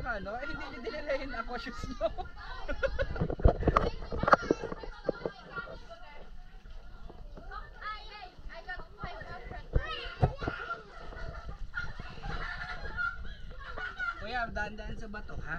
ano, eh, hindi niyo dinala yung shoes nyo. Kuya, daan-daan sa bato, ha?